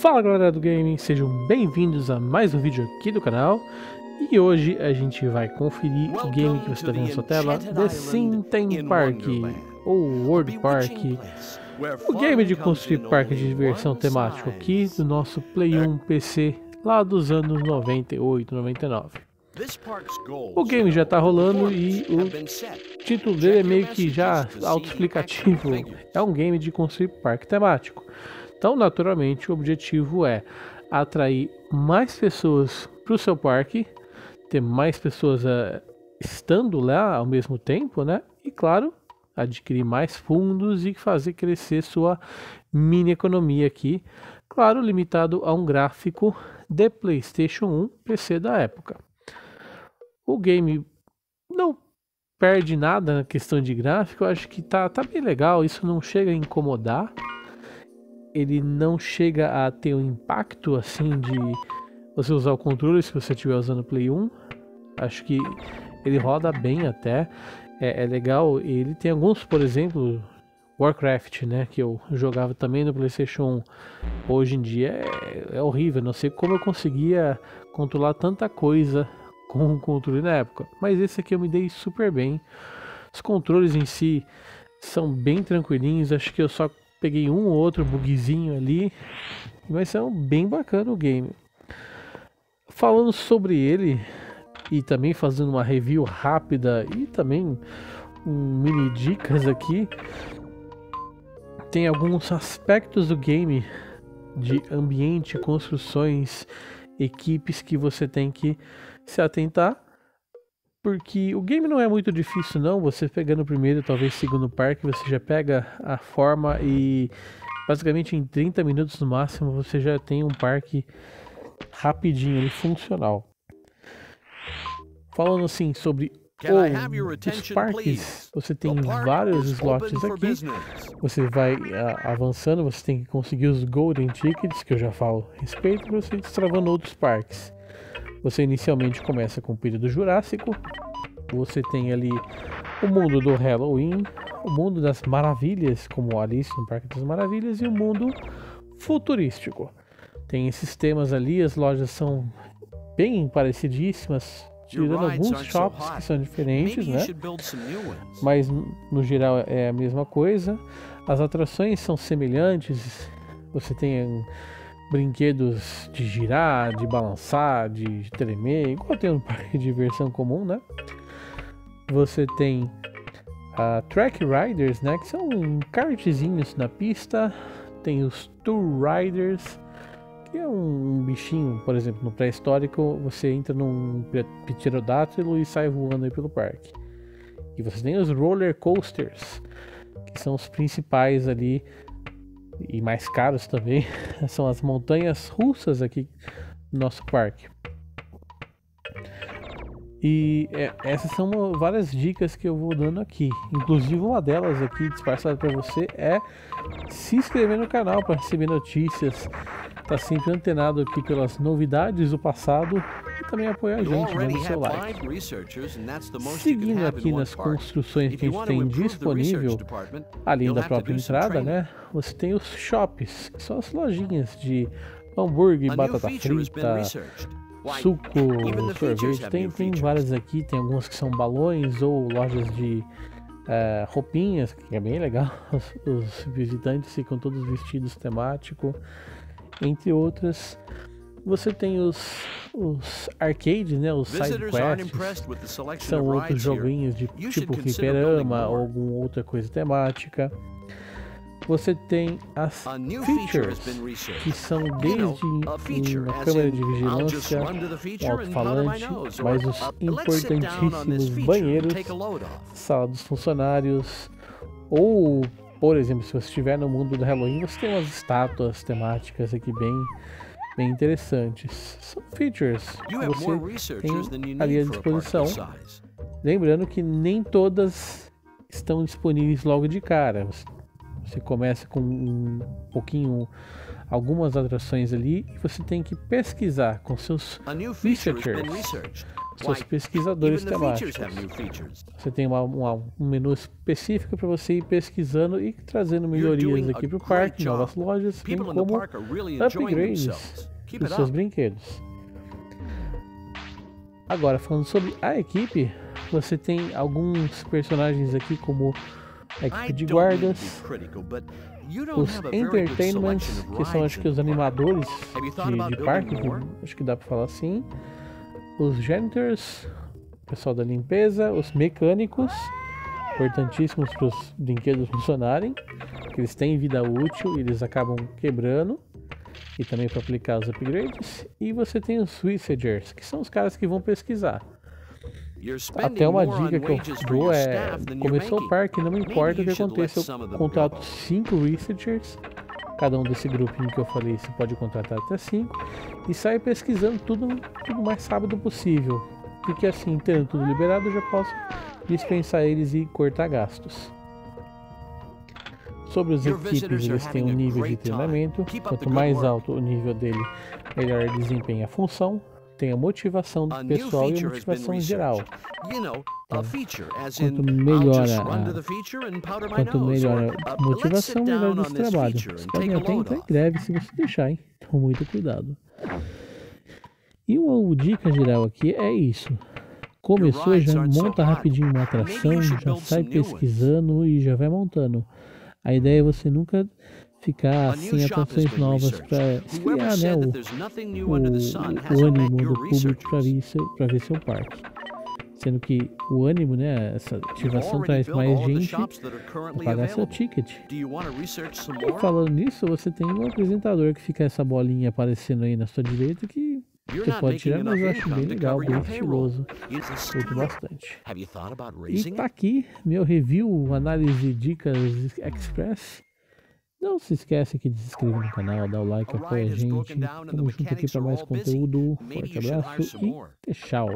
Fala galera do game, sejam bem-vindos a mais um vídeo aqui do canal. E hoje a gente vai conferir o game que você está vendo na sua tela, The Sinten Park ou World Park, o game de construir parque de diversão temático aqui do nosso Play 1 PC lá dos anos 98, 99. O game já está rolando e o título dele é meio que já autoexplicativo, é um game de construir parque temático. Então, naturalmente, o objetivo é atrair mais pessoas para o seu parque, ter mais pessoas uh, estando lá ao mesmo tempo, né? E claro, adquirir mais fundos e fazer crescer sua mini economia aqui. Claro, limitado a um gráfico de PlayStation 1 PC da época. O game não perde nada na questão de gráfico, eu acho que tá, tá bem legal, isso não chega a incomodar ele não chega a ter um impacto assim de você usar o controle se você estiver usando o Play 1. Acho que ele roda bem até. É, é, legal. Ele tem alguns, por exemplo, Warcraft, né? Que eu jogava também no PlayStation 1. Hoje em dia é, é horrível. Não sei como eu conseguia controlar tanta coisa com o controle na época. Mas esse aqui eu me dei super bem. Os controles em si são bem tranquilinhos. Acho que eu só Peguei um ou outro bugzinho ali, mas é um bem bacana o game. Falando sobre ele e também fazendo uma review rápida e também um mini dicas aqui, tem alguns aspectos do game de ambiente, construções, equipes que você tem que se atentar porque o game não é muito difícil não, você pegando o primeiro, talvez segundo parque, você já pega a forma e basicamente em 30 minutos no máximo você já tem um parque rapidinho ali, funcional. Falando assim sobre o, os parques, você tem vários slots aqui, você vai a, avançando, você tem que conseguir os golden tickets, que eu já falo a respeito, para você destravando outros parques. Você inicialmente começa com o período Jurássico, você tem ali o mundo do Halloween, o mundo das maravilhas, como Alice no Parque das Maravilhas, e o mundo futurístico. Tem esses temas ali, as lojas são bem parecidíssimas, tirando alguns shops que são diferentes, né? Mas no geral é a mesma coisa. As atrações são semelhantes. Você tem brinquedos de girar, de balançar, de tremer, igual tem um parque de diversão comum, né? Você tem a Track Riders, né? Que são kartzinhos na pista. Tem os Tour Riders, que é um bichinho, por exemplo, no pré-histórico, você entra num pterodátilo e sai voando aí pelo parque. E você tem os Roller Coasters, que são os principais ali e mais caros também, são as montanhas russas aqui no nosso parque. E é, essas são várias dicas que eu vou dando aqui. Inclusive uma delas aqui disfarçada para você é se inscrever no canal para receber notícias, tá sempre antenado aqui pelas novidades do passado e também apoiar a gente dando seu like. Seguindo aqui nas construções que a gente tem disponível, além da própria entrada, né? Você tem os shops, que são as lojinhas de hambúrguer, batata frita, suco, sorvete. Tem, tem várias aqui, tem algumas que são balões ou lojas de uh, roupinhas, que é bem legal. Os, os visitantes ficam todos vestidos temático, entre outras. Você tem os, os arcades, né, os side quests, que são outros joguinhos de tipo fliperama ou alguma outra coisa temática. Você tem as features, que são desde uma câmera de vigilância, um alto-falante, mas os importantíssimos banheiros, sala dos funcionários, ou, por exemplo, se você estiver no mundo do Halloween, você tem umas estátuas temáticas aqui bem bem interessantes. São features que você tem ali à disposição. Lembrando que nem todas estão disponíveis logo de cara. Você começa com um pouquinho, algumas atrações ali e você tem que pesquisar com seus researchers seus pesquisadores temáticos. Você tem uma, uma, um menu específico para você ir pesquisando e trazendo melhorias aqui para o parque, novas lojas, bem como upgrades dos seus brinquedos. Agora, falando sobre a equipe, você tem alguns personagens aqui como a equipe de guardas, os entertainments, que são acho que os animadores de, de parque, acho que dá para falar assim, os janitors, pessoal da limpeza, os mecânicos, importantíssimos para os brinquedos funcionarem, que eles têm vida útil e eles acabam quebrando, e também para aplicar os upgrades, e você tem os researchers, que são os caras que vão pesquisar. Até uma dica que eu dou é: começou o parque, não importa o que aconteça, eu contrato 5 researchers. Cada um desse grupinho que eu falei, você pode contratar até 5 e sai pesquisando tudo, tudo mais rápido possível. Porque assim, tendo tudo liberado, eu já posso dispensar eles e cortar gastos. Sobre os equipes, eles têm um nível de treinamento. Quanto mais alto o nível dele, melhor desempenha a função tem a motivação pessoal e a motivação geral. Quanto melhora a, quanto melhora a motivação, melhor desse trabalho. Você pode até entrar em greve se você deixar, hein? Com muito cuidado. E uma dica geral aqui é isso. Começou, já monta rapidinho uma atração, já sai pesquisando e já vai montando. A ideia é você nunca ficar sem atrações novas para esfriar né, o, o, o, ânimo do público para ver, seu, ver seu parque. Sendo que o ânimo, né, essa ativação traz mais gente para pagar seu ticket. E falando nisso, você tem um apresentador que fica essa bolinha aparecendo aí na sua direita que você pode tirar, mas eu acho bem legal, bem estiloso. Curto bastante. E tá aqui meu review, análise dicas express não se esquece aqui de se inscrever no canal, dar o like, apoia a gente. Tamo junto aqui para mais conteúdo. Forte abraço e tchau.